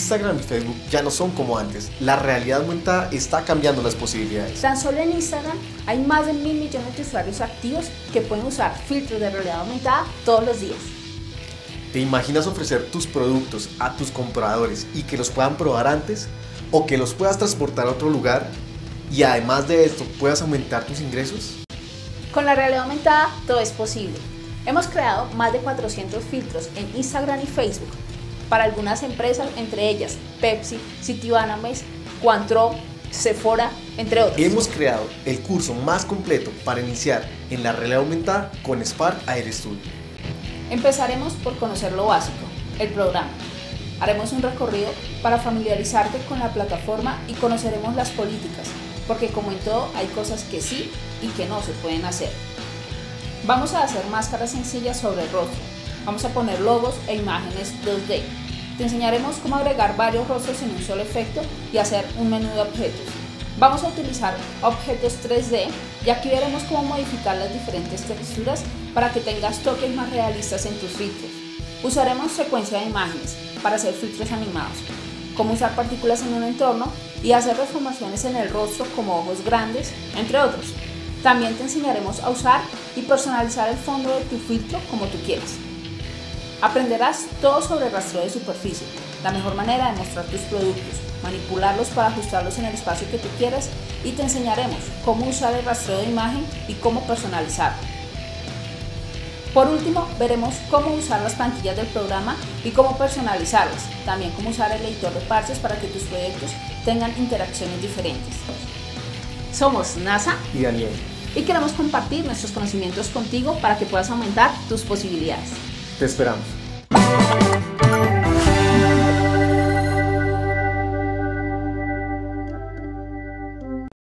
Instagram y Facebook ya no son como antes. La realidad aumentada está cambiando las posibilidades. Tan solo en Instagram hay más de mil millones de usuarios activos que pueden usar filtros de realidad aumentada todos los días. ¿Te imaginas ofrecer tus productos a tus compradores y que los puedan probar antes? ¿O que los puedas transportar a otro lugar y además de esto puedas aumentar tus ingresos? Con la realidad aumentada todo es posible. Hemos creado más de 400 filtros en Instagram y Facebook para algunas empresas, entre ellas Pepsi, Citibanamex, Cuantro, Sephora, entre otros. Hemos creado el curso más completo para iniciar en la realidad aumentada con Spark Air Studio. Empezaremos por conocer lo básico, el programa. Haremos un recorrido para familiarizarte con la plataforma y conoceremos las políticas, porque como en todo hay cosas que sí y que no se pueden hacer. Vamos a hacer máscaras sencillas sobre el rostro. Vamos a poner logos e imágenes 2D. Te enseñaremos cómo agregar varios rostros en un solo efecto y hacer un menú de objetos. Vamos a utilizar objetos 3D y aquí veremos cómo modificar las diferentes texturas para que tengas toques más realistas en tus filtros. Usaremos secuencia de imágenes para hacer filtros animados, cómo usar partículas en un entorno y hacer reformaciones en el rostro como ojos grandes, entre otros. También te enseñaremos a usar y personalizar el fondo de tu filtro como tú quieras. Aprenderás todo sobre el rastreo de superficie, la mejor manera de mostrar tus productos, manipularlos para ajustarlos en el espacio que tú quieras y te enseñaremos cómo usar el rastreo de imagen y cómo personalizarlo. Por último, veremos cómo usar las plantillas del programa y cómo personalizarlas, también cómo usar el editor de parches para que tus proyectos tengan interacciones diferentes. Somos NASA Y Daniel, y queremos compartir nuestros conocimientos contigo para que puedas aumentar tus posibilidades. Te esperamos.